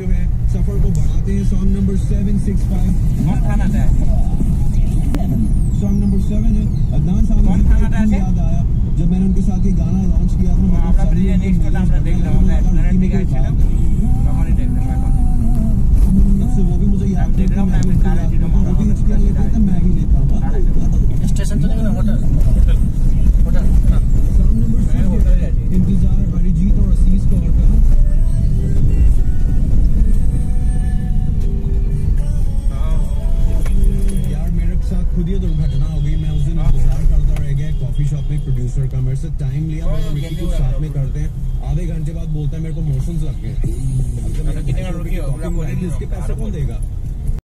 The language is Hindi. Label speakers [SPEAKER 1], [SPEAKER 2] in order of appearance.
[SPEAKER 1] जो है सफर को बढ़ाते हैं song number seven six five
[SPEAKER 2] कौन खाना था
[SPEAKER 1] सॉन्ग नंबर सेवन है अदनान साहब
[SPEAKER 2] कौन खाना था ऐसे?
[SPEAKER 1] याद आया जब मैंने उनके साथ ये गाना लॉन्च किया था
[SPEAKER 2] আমরা ব্রিজে নেক্সট কথা আমরা দেখলাম আমরা প্ল্যানেট দিকে আসছিলাম তখনই দেখলাম এখন
[SPEAKER 1] तब से वो भी मुझे याद
[SPEAKER 2] अब देख रहा हूँ मैं अभी
[SPEAKER 1] खुद ही दुर्घटना हो गई। मैं उस दिन इंतज़ार करता रह गया कॉफ़ी शॉप में प्रोड्यूसर का मेरे से टाइम लिया मैं कुछ साथ में करते हैं। आधे घंटे बाद बोलता है मेरे को मोशंस लग गए।
[SPEAKER 2] तो
[SPEAKER 1] इसके पैसे कौन देगा?